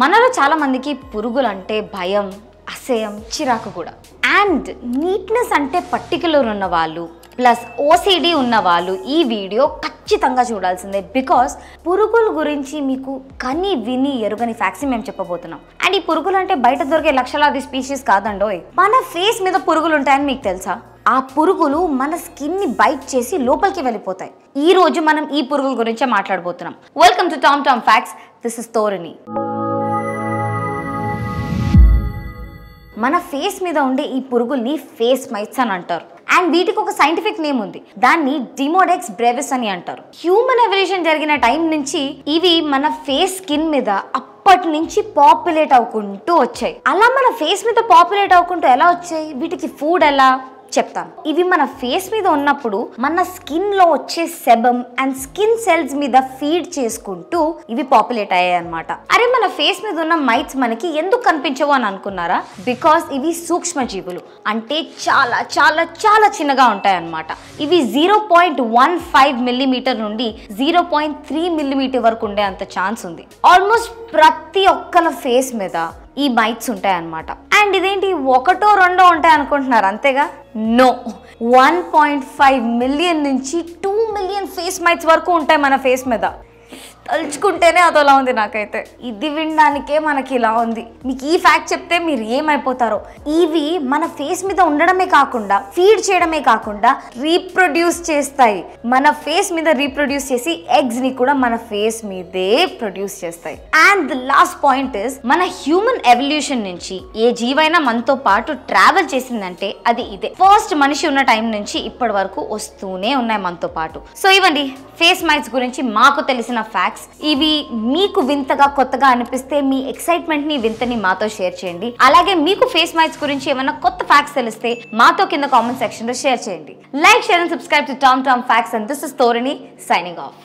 మనలో చాలా మందికి పురుగులు అంటే భయం అసహ్యం చిరాకు కూడా. అండ్ నీట్నెస్ అంటే పర్టికులర్ ఉన్న వాళ్ళు ప్లస్ ఓసిడి ఉన్న వాళ్ళు ఈ వీడియో ఖచ్చితంగా చూడాల్సిందే బికాస్ పురుగుల గురించి మీకు కని విని ఎరుగని ఫ్యాక్సీ మేము చెప్పబోతున్నాం. అండ్ ఈ పురుగులు అంటే బయట దొరికే లక్షలాది స్పీషీస్ కాదండోయ్. మన ఫేస్ మీద పురుగులు ఉంటాయని మీకు తెలుసా? ఆ పురుగులు మన స్కిన్ని బైట్ చేసి లోపలికి వెళ్ళిపోతాయి. ఈ రోజు మనం ఈ పురుగుల గురించే మాట్లాడబోతున్నాం. Welcome to Tom Tom facts this is Torani మన ఫేస్ మీద ఉండే ఈ పురుగుల్ని ఫేస్ మైట్స్ అని అంటారు. అండ్ వీటికి ఒక సైంటిఫిక్ నేమ్ ఉంది. దాన్ని డిమోడెక్స్ బ్రెవిస్ అని అంటారు. హ్యూమన్ ఎవల్యూషన్ జరిగిన టైం నుంచి ఇవి మన ఫేస్ స్కిన్ మీద అప్పటి నుంచి పాపులేట్ అవుకుంటూ వచ్చాయి. అలా మన ఫేస్ మీద పాపులేట్ అవుకుంటూ ఎలా వచ్చాయి? వీటికి ఫుడ్ ఎలా? చెప్తాను. ఇవి మన ఫేస్ మీద ఉన్నప్పుడు మన స్కిన్లో వచ్చే సెబమ్ అండ్ స్కిన్ సెల్స్ మీద ఫీడ్ చేసుకుంటూ ఇవి పాపులేట్ అయ్యాయి అనమాట అరే మన ఫేస్ మీద ఉన్న మైట్స్ మనకి ఎందుకు కనిపించవు అని అనుకున్నారా? బికాస్ ఇవి సూక్ష్మ జీవులు అంటే చాలా చాలా చాలా చిన్నగా ఉంటాయన్నమాట ఇవి zero point one five millimetre నుండి జీరో పాయింట్ త్రీ మిల్లీమీటర్ వరకు ఉండే అంత ఛాన్స్ ఉంది. ఆల్మోస్ట్ ప్రతి ఒక్కల ఫేస్ మీద ఈ మైట్స్ ఉంటాయి అన్నమాట. అండ్ ఇదేంటి? ఒకటో రెండో ఉంటాయి అనుకుంటున్నారు. అంతేగా? No. One point five million నుంచి టూ మిలియన్ ఫేస్ మైట్స్ వరకు ఉంటాయి మన ఫేస్ మీద. తలుచుకుంటేనే అదోలా ఉంది నాకైతే. ఇది వినడానికే మనకి ఇలా ఉంది. మీకు ఈ ఫ్యాక్ట్ చెప్తే మీరు ఏమైపోతారో. ఇవి మన ఫేస్ మీద ఉండడమే కాకుండా ఫీడ్ చేయడమే కాకుండా రీప్రొడ్యూస్ చేస్తాయి. మన ఫేస్ మీద రీప్రొడ్యూస్ చేసి ఎగ్స్ని కూడా మన ఫేస్ మీదే ప్రొడ్యూస్ చేస్తాయి. And the last point is మన హ్యూమన్ ఎవల్యూషన్ నుంచి ఏ జీవైనా మనతో పాటు ట్రావెల్ చేసిందంటే అది ఇదే. ఫస్ట్ మనిషి ఉన్న టైం నుంచి ఇప్పటి వరకు వస్తూనే ఉన్నాయి మనతో పాటు. సో ఇవ్వండి ఫేస్ మైట్స్ గురించి మాకు తెలిసిన ఫ్యాక్ట్ ఫ్యాక్ట్స్ ఇవి మీకు వింతగా కొత్తగా అనిపిస్తే మీ ఎక్సైట్మెంట్ని వింతని మాతో షేర్ చేయండి. అలాగే మీకు ఫేస్ మైట్స్ గురించి ఏమైనా కొత్త ఫ్యాక్ట్స్ తెలిస్తే మాతో కింద కామెంట్ సెక్షన్లో షేర్ చేయండి. Like share and subscribe to Tom Tom facts and this is Torani signing off